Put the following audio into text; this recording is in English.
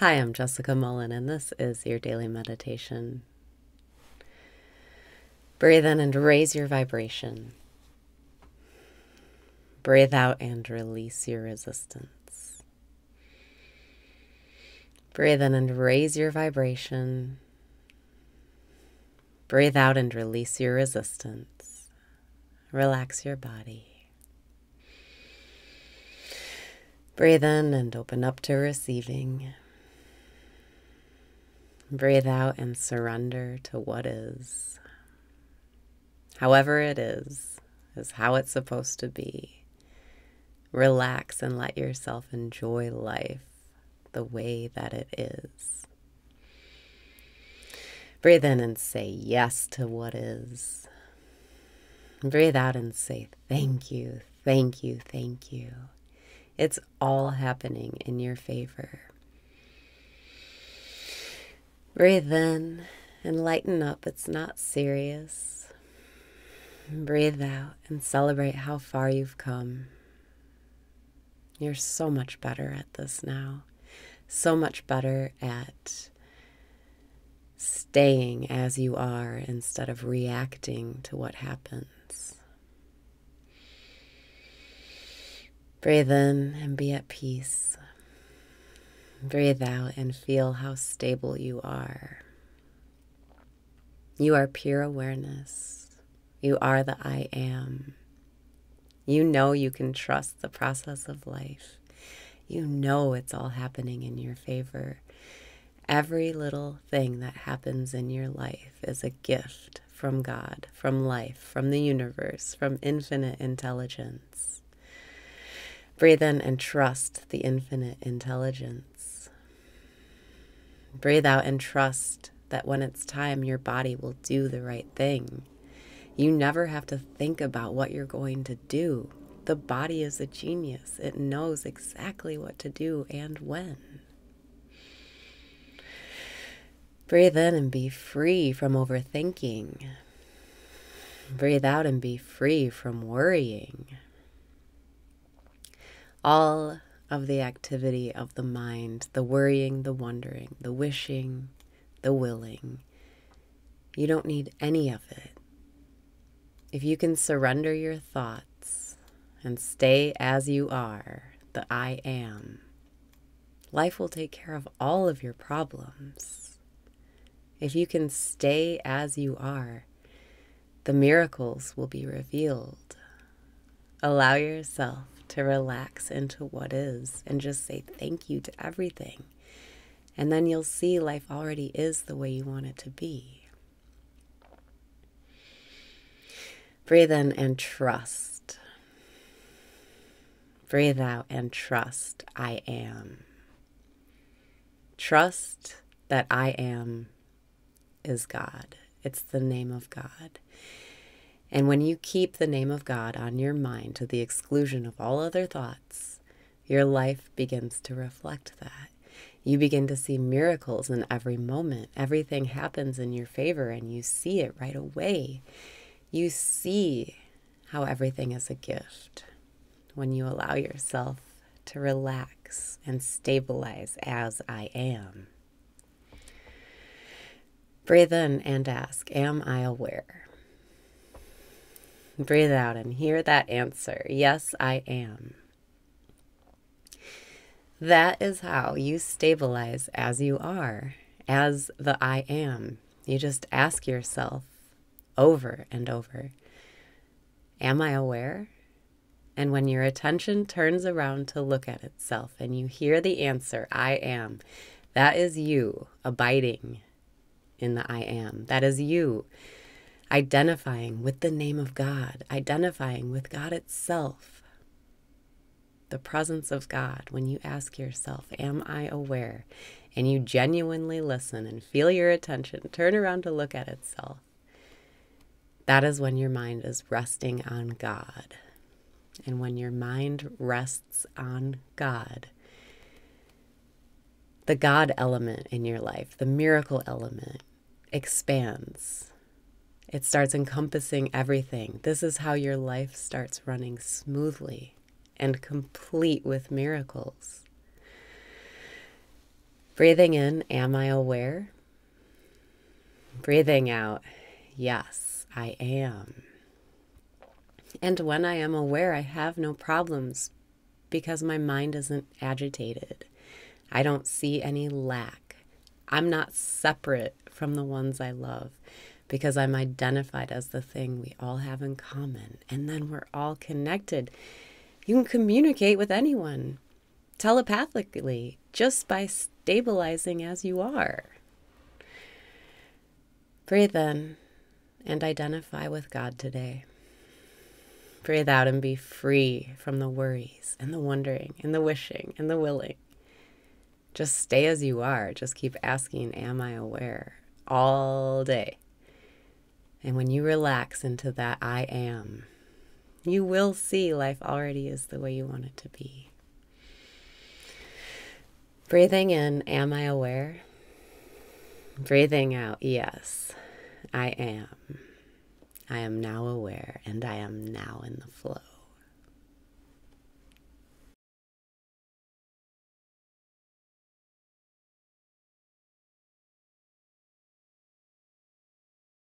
Hi, I'm Jessica Mullen, and this is your daily meditation. Breathe in and raise your vibration. Breathe out and release your resistance. Breathe in and raise your vibration. Breathe out and release your resistance. Relax your body. Breathe in and open up to receiving. Breathe out and surrender to what is. However, it is, is how it's supposed to be. Relax and let yourself enjoy life the way that it is. Breathe in and say yes to what is. Breathe out and say thank you, thank you, thank you. It's all happening in your favor. Breathe in and lighten up. It's not serious. Breathe out and celebrate how far you've come. You're so much better at this now. So much better at staying as you are instead of reacting to what happens. Breathe in and be at peace. Breathe out and feel how stable you are. You are pure awareness. You are the I am. You know you can trust the process of life. You know it's all happening in your favor. Every little thing that happens in your life is a gift from God, from life, from the universe, from infinite intelligence. Breathe in and trust the infinite intelligence. Breathe out and trust that when it's time, your body will do the right thing. You never have to think about what you're going to do. The body is a genius, it knows exactly what to do and when. Breathe in and be free from overthinking. Breathe out and be free from worrying all of the activity of the mind, the worrying, the wondering, the wishing, the willing. You don't need any of it. If you can surrender your thoughts and stay as you are, the I am, life will take care of all of your problems. If you can stay as you are, the miracles will be revealed. Allow yourself to relax into what is and just say thank you to everything. And then you'll see life already is the way you want it to be. Breathe in and trust. Breathe out and trust I am. Trust that I am is God. It's the name of God. And when you keep the name of God on your mind to the exclusion of all other thoughts, your life begins to reflect that. You begin to see miracles in every moment. Everything happens in your favor, and you see it right away. You see how everything is a gift when you allow yourself to relax and stabilize as I am. Breathe in and ask, Am I aware? Breathe out and hear that answer. Yes, I am. That is how you stabilize as you are, as the I am. You just ask yourself over and over Am I aware? And when your attention turns around to look at itself and you hear the answer, I am, that is you abiding in the I am. That is you identifying with the name of God, identifying with God itself, the presence of God. When you ask yourself, Am I aware? and you genuinely listen and feel your attention turn around to look at itself, that is when your mind is resting on God. And when your mind rests on God, the God element in your life, the miracle element, expands it starts encompassing everything. This is how your life starts running smoothly and complete with miracles. Breathing in, am I aware? Breathing out, yes, I am. And when I am aware, I have no problems because my mind isn't agitated. I don't see any lack. I'm not separate from the ones I love because I'm identified as the thing we all have in common. And then we're all connected. You can communicate with anyone telepathically just by stabilizing as you are. Breathe in and identify with God today. Breathe out and be free from the worries and the wondering and the wishing and the willing. Just stay as you are. Just keep asking, Am I aware? all day. And when you relax into that I am, you will see life already is the way you want it to be. Breathing in, am I aware? Breathing out, yes, I am. I am now aware and I am now in the flow.